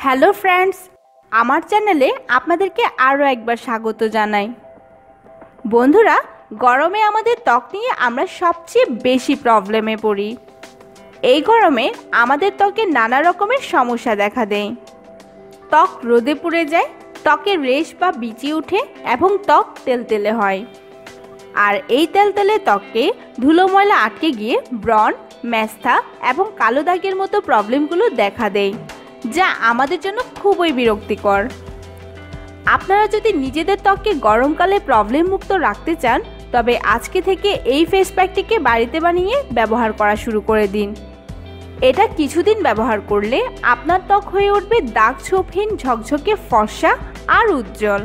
Hello friends, আমার চ্যানেলে আপনাদেরকে আরও একবার স্বাগত জানাই। বন্ধুরা, গরমে আমাদের ত্বক নিয়ে আমরা সবচেয়ে বেশি প্রবলেমে পড়ি। এই গরমে আমাদের ত্বকে নানা রকমের সমস্যা দেখা দেয়। ত্বক রোদে পুড়ে যায়, ত্বকের রেশ বা বিচি উঠে এবং ত্বক তেলতেলে হয়। আর এই তেলতেলে ত্বককে ধুলো ময়লা আটকে গিয়ে ব্রণ ম্যাস্থা এবং কালো দাগের মতো প্রবলেমগুলো দেখা দেয়। যা আমাদের জন্য খুবই বিরক্তিকর। আপনারা যদি নিজেদের ত্বককে গরমকালে প্রবলেম মুক্ত রাখতে চান, তবে আজকে থেকে এই ফেস প্যাকটিকে বাড়িতে বানিয়ে ব্যবহার করা শুরু করে দিন। এটা কিছুদিন ব্যবহার করলে আপনার ত্বক হয়ে উঠবে দাগ ছোপহীন, ঝকঝকে, ফর্সা আর উজ্জ্বল।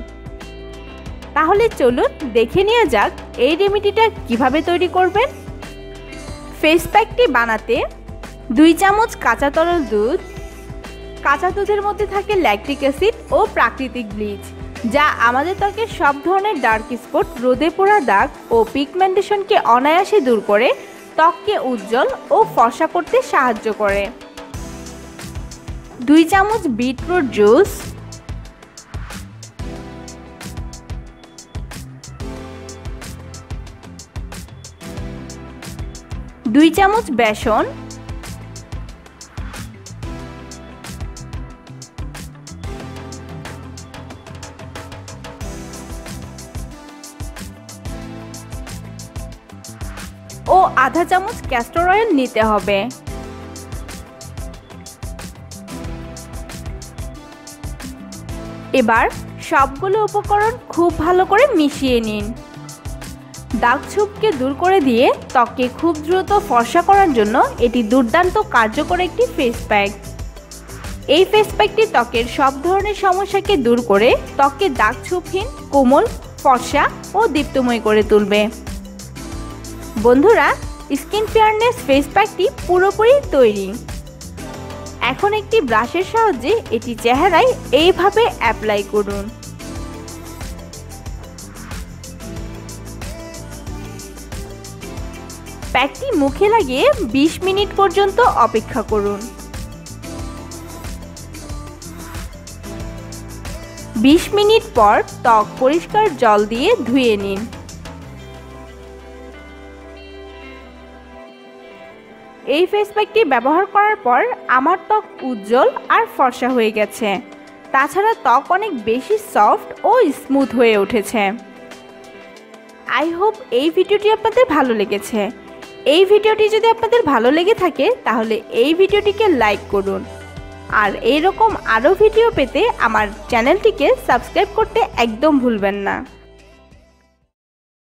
তাহলে চলুন দেখে নেওয়া যাক এই রেমেডিটা কীভাবে তৈরি করবেন। ফেস প্যাকটি বানাতে দুই চামচ কাঁচা তরল দুধ কাঁচা দুধের মধ্যে থাকে ল্যাকটিক অ্যাসিড ও প্রাকৃতিক ব্লিচ যা আমাদের ত্বকের সব ধরনের ডার্ক স্পট রোদে পোড়া দাগ ও পিগমেন্টেশনকে অনায়াসে দূর করে, ত্বককে উজ্জ্বল ও ফর্সা করতে সাহায্য করে। দুই চামচ বিটরুট জুস দুই চামচ বেসন আধা চামচ ক্যাস্টর অয়েল নিতে হবে। এবার সবগুলো উপকরণ খুব ভালো করে মিশিয়ে নিন। দাগ ছোপকে দূর করে দিয়ে ত্বককে খুব দ্রুত ফর্সা করার জন্য এটি দুর্দান্ত কার্যকর একটি ফেস প্যাক এই ফেস প্যাকটি ত্বকের সব ধরনের সমস্যাকে দূর করে ত্বককে দাগ ছোপহীন, কোমল, ফর্সা ও দীপ্তময় করে তুলবে। বন্ধুরা স্কিন ফেয়ারনেস ফেস প্যাকটি পুরোপুরি তৈরি। এখন একটি ব্রাশের সাহায্যে এটি চেহারায় এইভাবে অ্যাপ্লাই করুন। প্যাকটি মুখে লাগিয়ে ২০ মিনিট পর্যন্ত অপেক্ষা করুন। বিশ মিনিট পর ত্বক পরিষ্কার জল দিয়ে ধুয়ে নিন। এই ফেস প্যাকটি ব্যবহার করার পর আমার ত্বক উজ্জ্বল আর ফর্সা হয়ে গেছে। তাছাড়া ত্বক অনেক বেশি সফট ও স্মুথ হয়ে উঠেছে। আই হোপ এই ভিডিওটি আপনাদের ভালো লেগেছে। এই ভিডিওটি যদি আপনাদের ভালো লেগে থাকে, তাহলে এই ভিডিওটিকে লাইক করুন। আর এই রকম আরও ভিডিও পেতে আমার চ্যানেলটিকে সাবস্ক্রাইব করতে একদম ভুলবেন না।